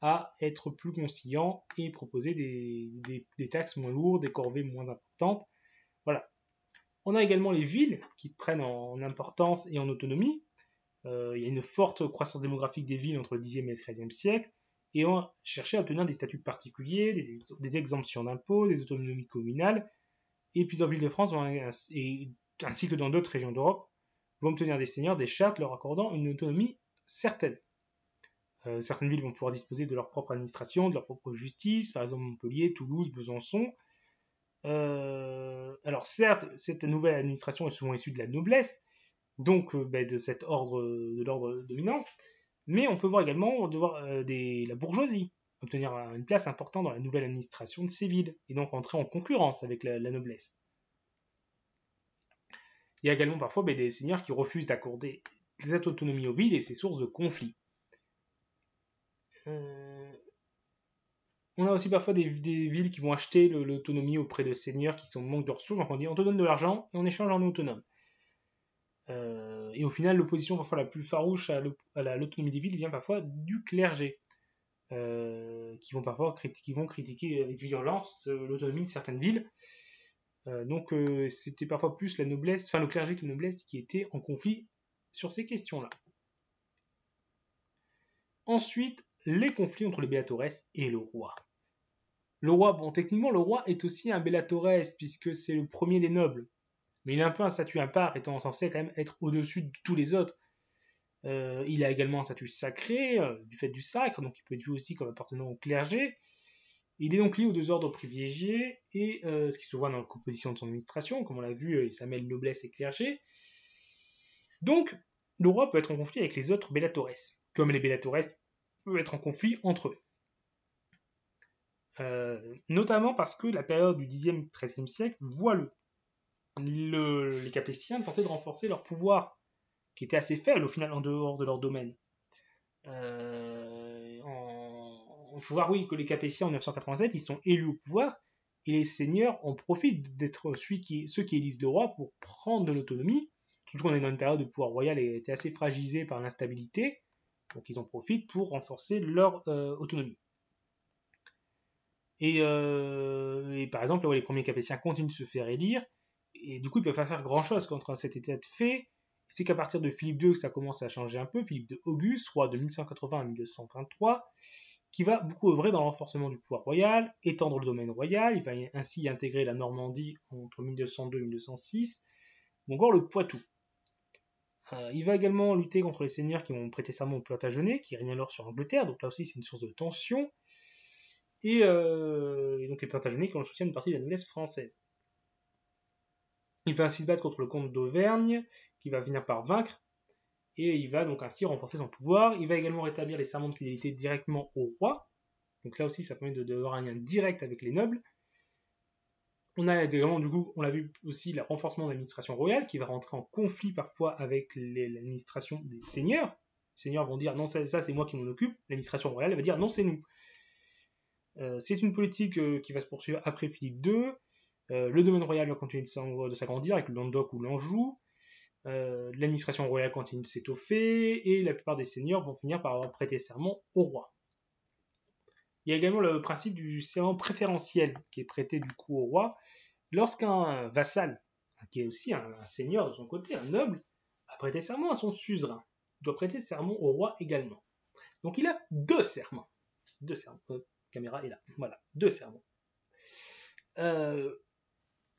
à être plus conciliants et proposer des, taxes moins lourdes, des corvées moins importantes. Voilà. On a également les villes qui prennent en importance et en autonomie. Euh, il y a une forte croissance démographique des villes entre le Xe et le XIIIe siècle et ont cherché à obtenir des statuts particuliers, des, exemptions d'impôts, des autonomies communales, et plusieurs villes de France, ainsi que dans d'autres régions d'Europe, vont obtenir des seigneurs des chartes leur accordant une autonomie certaine. Euh, certaines villes vont pouvoir disposer de leur propre administration, de leur propre justice, par exemple Montpellier, Toulouse, Besançon. Euh, alors certes, cette nouvelle administration est souvent issue de la noblesse, donc euh, ben, de cet ordre, de l'ordre dominant, mais on peut voir également devoir, euh, la bourgeoisie obtenir une place importante dans la nouvelle administration de ces villes, et donc entrer en concurrence avec la, noblesse. Il y a également parfois ben, des seigneurs qui refusent d'accorder cette autonomie aux villes et c'est source de conflits. Euh, on a aussi parfois des, villes qui vont acheter l'autonomie auprès de seigneurs qui sont manque de ressources, donc on dit on te donne de l'argent et en échange on est autonome. Euh, et au final, l'opposition parfois la plus farouche à l'autonomie des villes vient parfois du clergé, euh, qui vont parfois critiquer avec violence l'autonomie de certaines villes. donc c'était parfois plus la noblesse, enfin le clergé que la noblesse qui était en conflit sur ces questions-là. Ensuite, les conflits entre les Béatores et le roi. Le roi, bon, techniquement, le roi est aussi un Bellatores, puisque c'est le premier des nobles. Mais il a un peu un statut à part, étant censé quand même être au-dessus de tous les autres. Euh, il a également un statut sacré, euh, du fait du sacre, donc il peut être vu aussi comme appartenant au clergé. Il est donc lié aux deux ordres privilégiés, et euh, ce qui se voit dans la composition de son administration, comme on l'a vu, il s'appelle noblesse et clergé. Donc, le roi peut être en conflit avec les autres Bellatores, comme les Bellatores être en conflit entre eux. notamment parce que la période du 10e, 13e siècle voit le, les Capétiens tenter de renforcer leur pouvoir qui était assez faible au final en dehors de leur domaine. Euh, on faut voir, que les Capétiens en 987, ils sont élus au pouvoir, et les seigneurs en profitent d'être ceux qui, ceux qui élisent le roi pour prendre de l'autonomie, surtout qu'on est dans une période où le pouvoir royal était assez fragilisé par l'instabilité, donc ils en profitent pour renforcer leur euh, autonomie. Et, euh, par exemple, les premiers Capétiens continuent de se faire élire, et du coup, ils peuvent pas faire grand-chose contre cet état de fait, c'est qu'à partir de Philippe II, ça commence à changer un peu. Philippe II Auguste, roi de 1180 à 1223, qui va beaucoup œuvrer dans le renforcement du pouvoir royal, étendre le domaine royal, il va ainsi intégrer la Normandie entre 1202 et 1206, ou encore le Poitou. Euh, il va également lutter contre les seigneurs qui vont prêter serment au Plantagenet, qui règnent alors sur l'Angleterre, donc là aussi c'est une source de tension, et, euh, donc les Plantagenets qui ont le soutien partie de la noblesse française. Il va ainsi se battre contre le comte d'Auvergne, qui va finir par vaincre, et il va donc ainsi renforcer son pouvoir. Il va également rétablir les serments de fidélité directement au roi. Donc là aussi, ça permet d'avoir un lien direct avec les nobles. On a également, du coup, on l'a vu aussi, le renforcement de l'administration royale, qui va rentrer en conflit parfois avec l'administration des seigneurs. Les seigneurs vont dire non, ça, c'est moi qui m'en occupe. L'administration royale va dire non, c'est nous. Euh, c'est une politique euh, qui va se poursuivre après Philippe II. Euh, le domaine royal va continuer de s'agrandir avec le Languedoc ou l'Anjou. L'administration royale continue de s'étoffer et la plupart des seigneurs vont finir par prêter serment au roi. Il y a également le principe du serment préférentiel qui est prêté du coup au roi lorsqu'un vassal, qui est aussi un, seigneur de son côté, un noble, a prêté serment à son suzerain. Il doit prêter serment au roi également. Donc il a deux serments. Deux serments. Euh, caméra est là. Voilà, deux serments. Euh,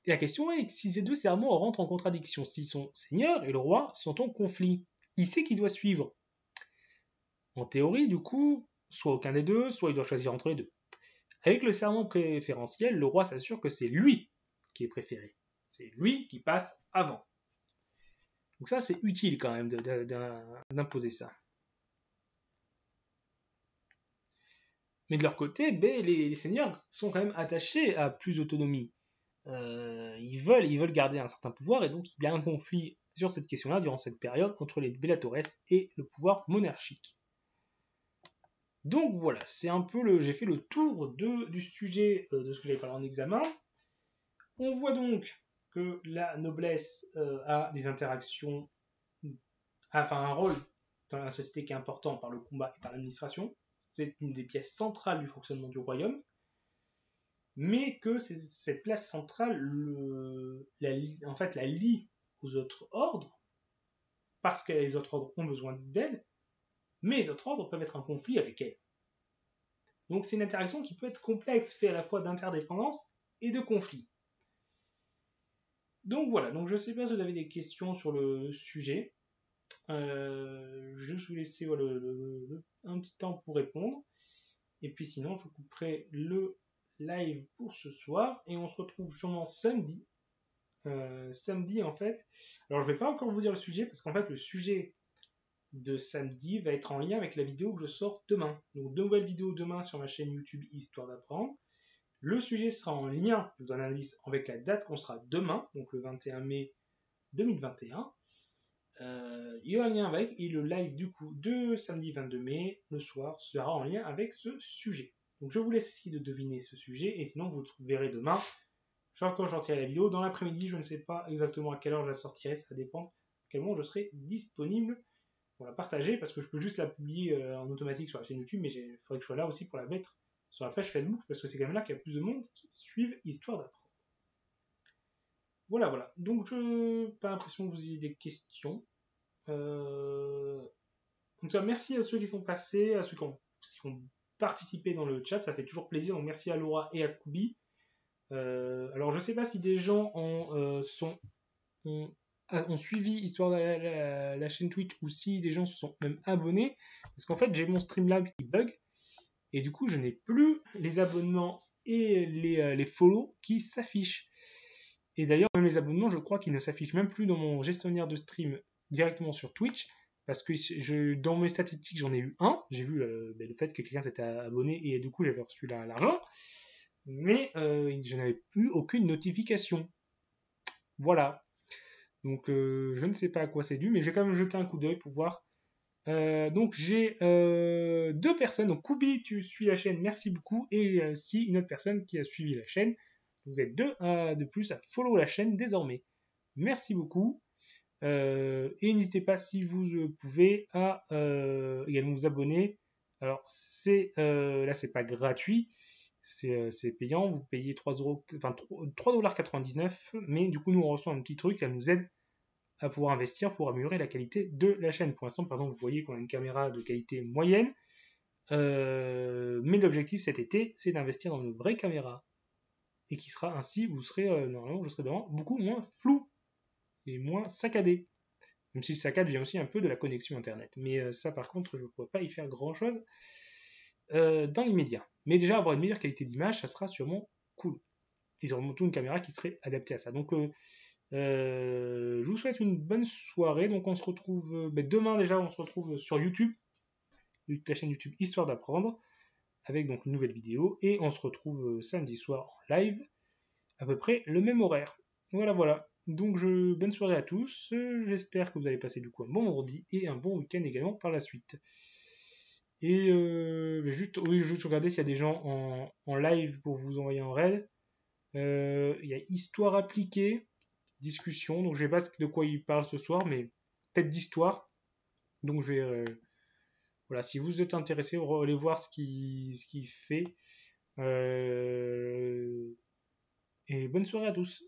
la question est si ces deux serments rentrent en contradiction, si son seigneur et le roi sont en conflit, qui c'est qui doit suivre En théorie, du coup, soit aucun des deux, soit il doit choisir entre les deux. Avec le serment préférentiel, le roi s'assure que c'est lui qui est préféré. C'est lui qui passe avant. Donc ça, c'est utile quand même d'imposer ça. Mais de leur côté, ben, les seigneurs sont quand même attachés à plus d'autonomie. Euh, ils, veulent, garder un certain pouvoir et donc il y a un conflit sur cette question-là durant cette période entre les Bellatores et le pouvoir monarchique. Donc voilà, c'est un peu le. J'ai fait le tour de, du sujet euh, de ce que j'avais parlé en examen. On voit donc que la noblesse euh, a des interactions, enfin un rôle dans la société qui est important par le combat et par l'administration. C'est une des pièces centrales du fonctionnement du royaume mais que cette place centrale en fait, la lie aux autres ordres, parce que les autres ordres ont besoin d'elle, mais les autres ordres peuvent être en conflit avec elle. Donc c'est une interaction qui peut être complexe, fait à la fois d'interdépendance et de conflit. Donc voilà, donc je ne sais pas si vous avez des questions sur le sujet. Euh, je vais vous laisser un petit temps pour répondre. Et puis sinon, je couperai le live pour ce soir et on se retrouve sûrement samedi. Euh, samedi en fait. Alors je vais pas encore vous dire le sujet parce qu'en fait le sujet de samedi va être en lien avec la vidéo que je sors demain. Donc deux nouvelles vidéos demain sur ma chaîne YouTube Histoire d'apprendre. Le sujet sera en lien, je vous donne un indice, avec la date qu'on sera demain, donc le 21 mai 2021. Euh, il y a un lien avec, et le live du coup de samedi 22 mai, le soir, sera en lien avec ce sujet. Donc je vous laisse essayer de deviner ce sujet et sinon vous le verrez demain. Je sais quand je sortirai la vidéo. Dans l'après-midi, je ne sais pas exactement à quelle heure je la sortirai, ça dépend à quel moment je serai disponible la partager parce que je peux juste la publier euh, en automatique sur la chaîne YouTube, mais il faudrait que je sois là aussi pour la mettre sur la page Facebook parce que c'est quand même là qu'il y a plus de monde qui suivent Histoire d'apprendre. Voilà, voilà. Donc je pas l'impression que vous ayez des questions. Euh... Merci à ceux qui sont passés, à ceux qui ont participer dans le chat, ça fait toujours plaisir. Donc merci à Laura et à Koubi. Euh, alors je ne sais pas si des gens ont, sont, ont, suivi Histoire de la, chaîne Twitch ou si des gens se sont même abonnés. Parce qu'en fait j'ai mon Streamlab qui bug. Et du coup je n'ai plus les abonnements et les, les follow qui s'affichent. Et d'ailleurs, même les abonnements, je crois qu'ils ne s'affichent même plus dans mon gestionnaire de stream directement sur Twitch. Parce que dans mes statistiques, j'en ai eu un. J'ai vu euh, ben, le fait que quelqu'un s'était abonné et du coup, j'avais reçu l'argent. Mais euh, je n'avais plus aucune notification. Voilà. Donc, euh, je ne sais pas à quoi c'est dû, mais j'ai quand même jeté un coup d'œil pour voir. donc, j'ai deux personnes. Donc, Koubi, tu suis la chaîne, merci beaucoup. Et si une autre personne qui a suivi la chaîne. Vous êtes deux de plus à follow la chaîne désormais. Merci beaucoup. Euh, et n'hésitez pas si vous euh, pouvez à euh, également vous abonner. Alors c'est là c'est pas gratuit, c'est payant. Vous payez 3 euros, enfin 3,99$, mais du coup nous on reçoit un petit truc, ça nous aide à pouvoir investir pour améliorer la qualité de la chaîne. Pour l'instant, par exemple, vous voyez qu'on a une caméra de qualité moyenne, mais l'objectif cet été, c'est d'investir dans une vraie caméra et qui sera ainsi, vous serez, euh, normalement, je serai devant, beaucoup moins flou et moins saccadé. Même si le saccade vient aussi un peu de la connexion Internet. Mais euh, ça, par contre, je ne pourrais pas y faire grand-chose euh, dans l'immédiat. Mais déjà, avoir une meilleure qualité d'image, ça sera sûrement cool. Ils auront tout une caméra qui serait adaptée à ça. Donc, je vous souhaite une bonne soirée. Donc, on se retrouve ben, demain déjà, on se retrouve sur YouTube, la chaîne YouTube Histoire d'apprendre avec donc une nouvelle vidéo et on se retrouve euh, samedi soir en live à peu près le même horaire. Voilà voilà. Donc je bonne soirée à tous. J'espère que vous avez passé du coup un bon vendredi et un bon week-end également par la suite. Et euh, juste, oui, regarder s'il y a des gens en, live pour vous envoyer en raid. Euh, il y a histoire appliquée, discussion. Donc je sais pas de quoi il parle ce soir, mais peut-être d'histoire. Donc je vais voilà, si vous êtes intéressé, allez voir ce qu'il ce fait. Euh, et bonne soirée à tous.